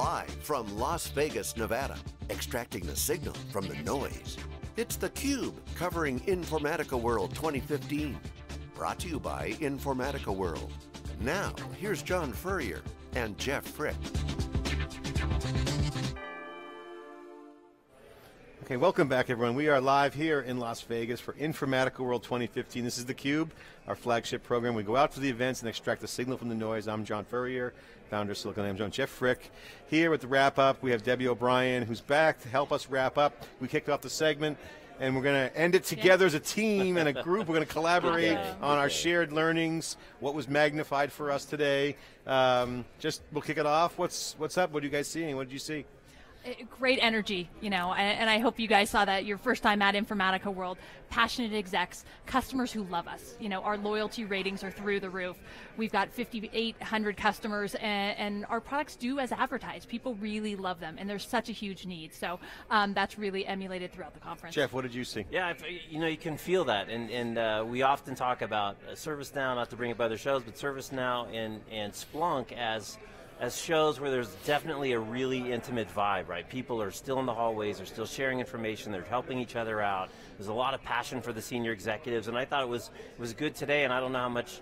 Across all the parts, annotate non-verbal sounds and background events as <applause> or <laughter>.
Live from Las Vegas, Nevada, extracting the signal from the noise. It's theCUBE, covering Informatica World 2015. Brought to you by Informatica World. Now, here's John Furrier and Jeff Frick. Okay, welcome back everyone. We are live here in Las Vegas for Informatica World 2015. This is theCUBE, our flagship program. We go out to the events and extract the signal from the noise. I'm John Furrier, founder of SiliconANGLE. John Jeff Frick. Here with the wrap up, we have Debbie O'Brien, who's back to help us wrap up. We kicked off the segment and we're going to end it together yeah. as a team and a <laughs> group. We're going to collaborate on our shared learnings, what was magnified for us today. Um, just, we'll kick it off. What's, what's up? What are you guys seeing? What did you see? Great energy, you know, and, and, I hope you guys saw that your first time at Informatica World. Passionate execs, customers who love us. You know, our loyalty ratings are through the roof. We've got 5,800 customers, and, and, our products do as advertised. People really love them, and there's such a huge need. So um, that's really emulated throughout the conference. Jeff, what did you see? Yeah, you know, you can feel that, and, and uh, we often talk about ServiceNow, not to bring up other shows, but ServiceNow and, and Splunk as as shows where there's definitely a really intimate vibe, right? People are still in the hallways, they're still sharing information, they're helping each other out. There's a lot of passion for the senior executives, and I thought it was it was good today. And I don't know how much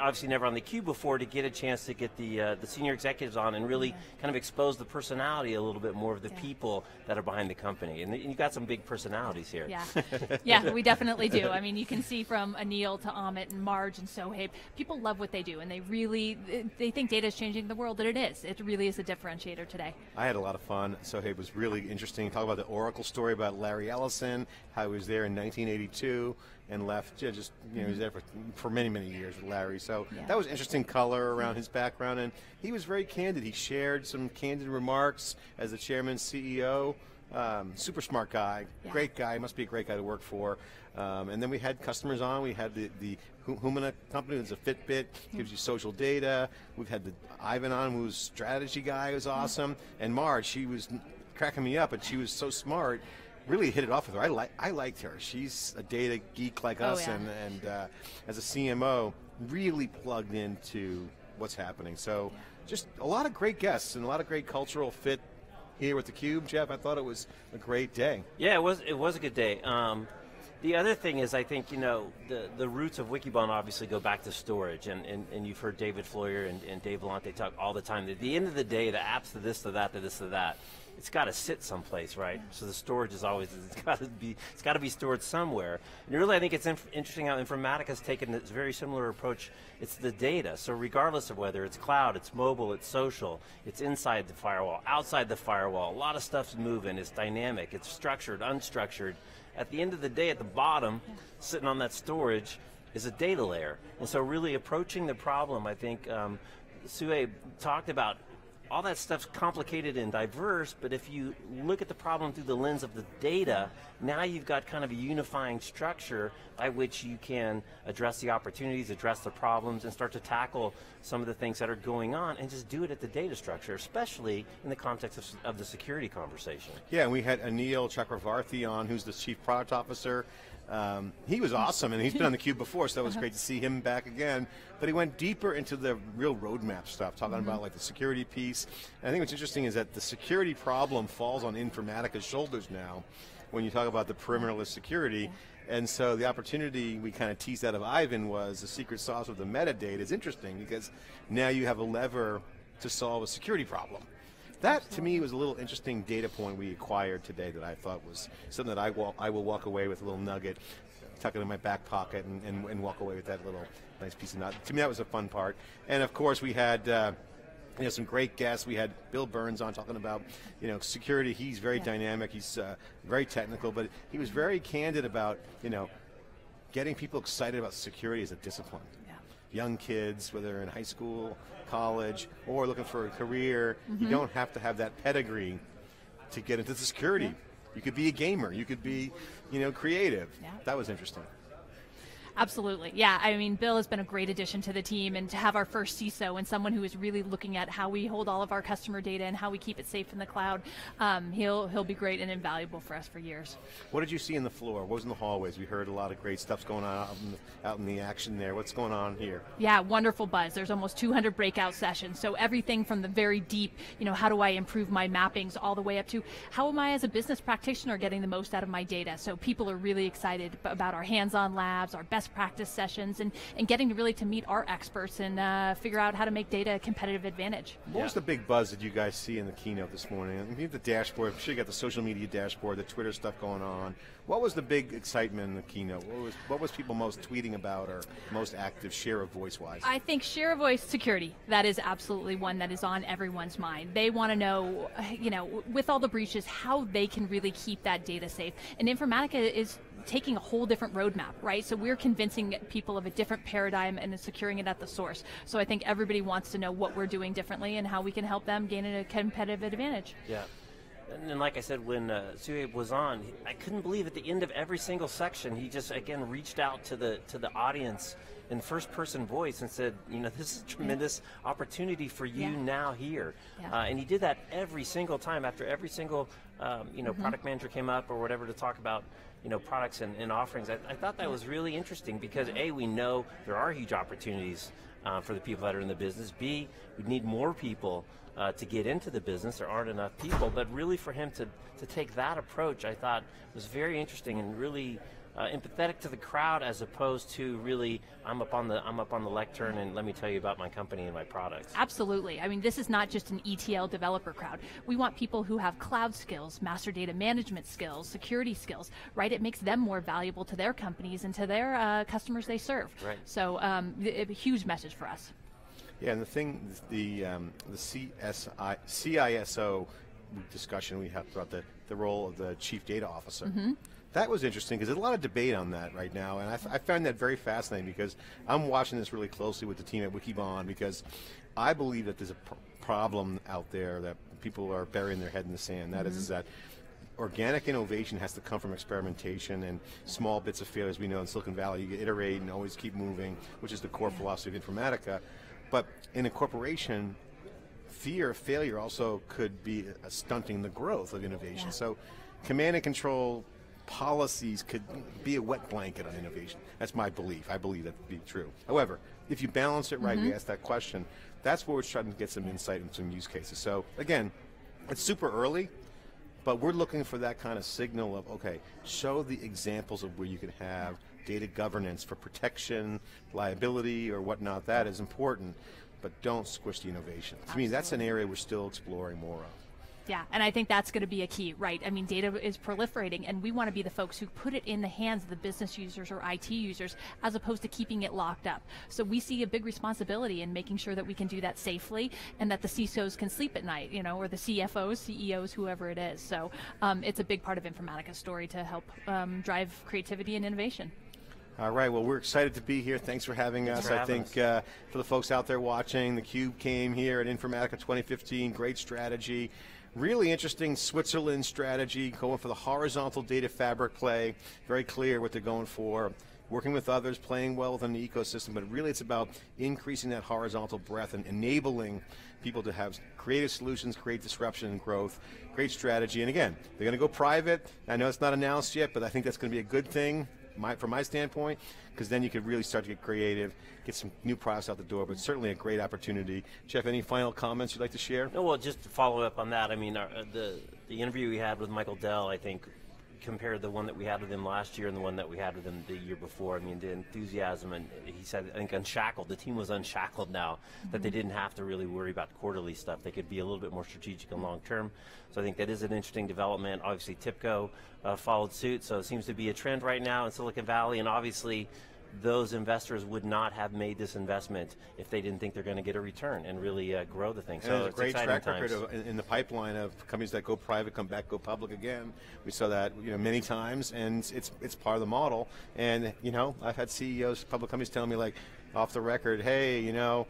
obviously never on the cube before to get a chance to get the uh, the senior executives on and really yeah. kind of expose the personality a little bit more of the yeah. people that are behind the company. And you got some big personalities here. Yeah, <laughs> yeah, we definitely do. I mean, you can see from Anil to Amit and Marge and Sohaib, people love what they do, and they really they think data is changing the world, and it is. It really is a differentiator today. I had a lot of fun. Sohaib was really interesting. Talk about the Oracle story about Larry Ellison, how he was there in 1982 and left. Yeah, just you know, he was there for, for many many years with Larry. So yeah. that was interesting color around his background, and he was very candid. He shared some candid remarks as the chairman CEO. Um, super smart guy, yeah. great guy. Must be a great guy to work for. Um, and then we had customers on. We had the the Humana company, who's a Fitbit, gives you social data. We've had the Ivan on, who's strategy guy, who's awesome. And Marge, she was cracking me up, but she was so smart really hit it off with her. I like I liked her. She's a data geek like oh, us, yeah. and and uh, as a CMO, really plugged into what's happening. So yeah. just a lot of great guests and a lot of great cultural fit here with the Cube, Jeff. I thought it was a great day. Yeah, it was. It was a good day. Um, the other thing is, I think, you know, the, the roots of Wikibon obviously go back to storage, and, and, and you've heard David Floyer and, and Dave Vellante talk all the time. At the end of the day, the apps to this, to that, to this, to that, it's got to sit someplace, right? So the storage is always it's got to be it's got to be stored somewhere. And really, I think it's inf- interesting how Informatica has taken this very similar approach. It's the data. So regardless of whether it's cloud, it's mobile, it's social, it's inside the firewall, outside the firewall, a lot of stuff's moving. It's dynamic. It's structured, unstructured. At the end of the day, at the bottom, yeah. sitting on that storage, is a data layer. And so really approaching the problem, I think um, Sue talked about all that stuff's complicated and diverse, but if you look at the problem through the lens of the data, now you've got kind of a unifying structure by which you can address the opportunities, address the problems, and start to tackle some of the things that are going on and just do it at the data structure, especially in the context of, of the security conversation. Yeah, and we had Anil Chakravarthy on, who's the Chief Product Officer um, he was awesome, and he's been on the cube before, so that was uh-huh. great to see him back again. But he went deeper into the real roadmap stuff, talking mm-hmm. about like the security piece. And I think what's interesting is that the security problem falls on Informatica's shoulders now, when you talk about the perimeterless security. Yeah. And so the opportunity we kind of teased out of Ivan was the secret sauce of the metadata is interesting because now you have a lever to solve a security problem. That to me was a little interesting data point we acquired today that I thought was something that I, will, I will walk away with a little nugget, tuck it in my back pocket, and, and, and walk away with that little nice piece of nut. To me, that was a fun part. And of course, we had. Uh, you know, some great guests. We had Bill Burns on talking about, you know, security. He's very yeah. dynamic. He's uh, very technical, but he was very candid about, you know, getting people excited about security as a discipline. Young kids, whether in high school, college or looking for a career, mm-hmm. you don't have to have that pedigree to get into the security. Yeah. You could be a gamer. You could be, you know, creative. Yeah. That was interesting. Absolutely. Yeah. I mean, Bill has been a great addition to the team, and to have our first CISO and someone who is really looking at how we hold all of our customer data and how we keep it safe in the cloud, um, he'll he'll be great and invaluable for us for years. What did you see in the floor? What was in the hallways? We heard a lot of great stuff's going on out in the, out in the action there. What's going on here? Yeah, wonderful buzz. There's almost 200 breakout sessions. So everything from the very deep, you know, how do I improve my mappings, all the way up to how am I as a business practitioner getting the most out of my data. So people are really excited about our hands-on labs, our best practice sessions, and, and getting to really to meet our experts and uh, figure out how to make data a competitive advantage. What yeah. was the big buzz that you guys see in the keynote this morning? I mean, the dashboard. I'm sure you got the social media dashboard, the Twitter stuff going on. What was the big excitement in the keynote? What was what was people most tweeting about or most active share of voice wise? I think share of voice security. That is absolutely one that is on everyone's mind. They want to know, you know, with all the breaches, how they can really keep that data safe. And Informatica is taking a whole different roadmap, right? So we're convincing people of a different paradigm and securing it at the source. So I think everybody wants to know what we're doing differently and how we can help them gain a competitive advantage. Yeah. And like I said, when uh, Sohaib was on, I couldn't believe at the end of every single section, he just again reached out to the to the audience in first person voice and said, you know, this is a tremendous yeah. opportunity for you yeah. now here. Yeah. Uh, and he did that every single time after every single, um, you know, mm-hmm. product manager came up or whatever to talk about, you know, products and, and offerings. I, I, thought that was really interesting because A, we know there are huge opportunities uh, for the people that are in the business. B, we need more people uh, to get into the business. There aren't enough people. But really, for him to, to take that approach, I thought was very interesting and really uh, empathetic to the crowd as opposed to really I'm up on the I'm up on the lectern and let me tell you about my company and my products. Absolutely. I mean, this is not just an ETL developer crowd. We want people who have cloud skills, master data management skills, security skills. Right? It makes them more valuable to their companies and to their uh, customers they serve. Right. So, um, a huge message for us. Yeah, and the thing, the um, the CSI, CISO discussion we have about the, the role of the chief data officer. Mm-hmm. That was interesting because there's a lot of debate on that right now, and I, f- I found that very fascinating because I'm watching this really closely with the team at Wikibon because I believe that there's a pr- problem out there that people are burying their head in the sand. That mm-hmm. is, is that organic innovation has to come from experimentation and small bits of failures. We know in Silicon Valley, you iterate and always keep moving, which is the core yeah. philosophy of Informatica. But in a corporation, fear of failure also could be stunting the growth of innovation. Yeah. So, command and control policies could be a wet blanket on innovation. That's my belief. I believe that to be true. However, if you balance it right, mm-hmm. we ask that question. That's where we're trying to get some insight and some use cases. So again, it's super early, but we're looking for that kind of signal of okay, show the examples of where you can have data governance for protection, liability, or whatnot. That is important, but don't squish the innovation. To me, that's an area we're still exploring more of. Yeah, and I think that's going to be a key, right? I mean, data is proliferating, and we want to be the folks who put it in the hands of the business users or IT users as opposed to keeping it locked up. So we see a big responsibility in making sure that we can do that safely and that the CISOs can sleep at night, you know, or the CFOs, CEOs, whoever it is. So um, it's a big part of Informatica's story to help um, drive creativity and innovation. All right. Well, we're excited to be here. Thanks for having Thanks us. For having I think uh, for the folks out there watching, the Cube came here at Informatica 2015. Great strategy. Really interesting Switzerland strategy, going for the horizontal data fabric play. Very clear what they're going for. Working with others, playing well within the ecosystem, but really it's about increasing that horizontal breadth and enabling people to have creative solutions, create disruption and growth. Great strategy. And again, they're going to go private. I know it's not announced yet, but I think that's going to be a good thing my, from my standpoint, because then you could really start to get creative, get some new products out the door. But certainly a great opportunity. Jeff, any final comments you'd like to share? No, well, just to follow up on that, I mean, our, uh, the the interview we had with Michael Dell, I think compare the one that we had with him last year and the one that we had with him the year before. I mean, the enthusiasm and he said, I think unshackled. The team was unshackled now mm-hmm. that they didn't have to really worry about quarterly stuff. They could be a little bit more strategic and long term. So I think that is an interesting development. Obviously, TIBCO uh, followed suit, so it seems to be a trend right now in Silicon Valley, and obviously those investors would not have made this investment if they didn't think they're going to get a return and really uh, grow the thing. And so a great track record of, in, in, the pipeline of companies that go private, come back, go public again. We saw that you know many times, and it's it's part of the model. And you know, I've had CEOs, public companies, telling me like, off the record, hey, you know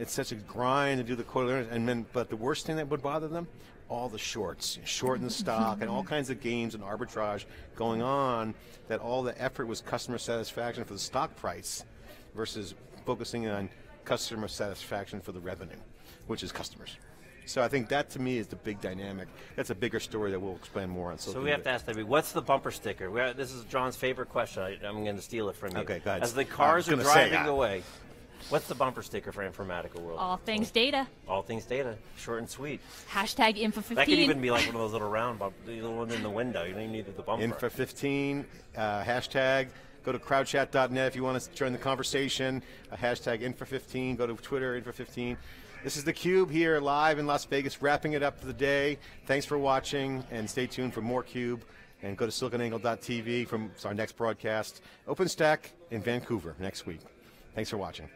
it's such a grind to do the quarterly earnings. And then, but the worst thing that would bother them, all the shorts, short in the stock, and all kinds of games and arbitrage going on. That all the effort was customer satisfaction for the stock price, versus focusing on customer satisfaction for the revenue, which is customers. So I think that to me is the big dynamic. That's a bigger story that we'll explain more on. So we have to ask everybody, what's the bumper sticker? Are, this is John's favorite question. I, am going to steal it from you. Okay, go ahead. As the cars are say, driving away, what's the bumper sticker for Informatica World? All things data. All things data. Short and sweet. Hashtag Infa15. That could even be like one of those little round bump, the little one in the window. You don't even need the bumper. Infa15, uh, hashtag. Go to crowdchat.net if you want to join the conversation. Uh, hashtag Infa15. Go to Twitter, Infa15. This is theCUBE here live in Las Vegas, wrapping it up for the day. Thanks for watching, and stay tuned for more CUBE. And go to siliconangle.tv from our next broadcast. OpenStack in Vancouver next week. Thanks for watching.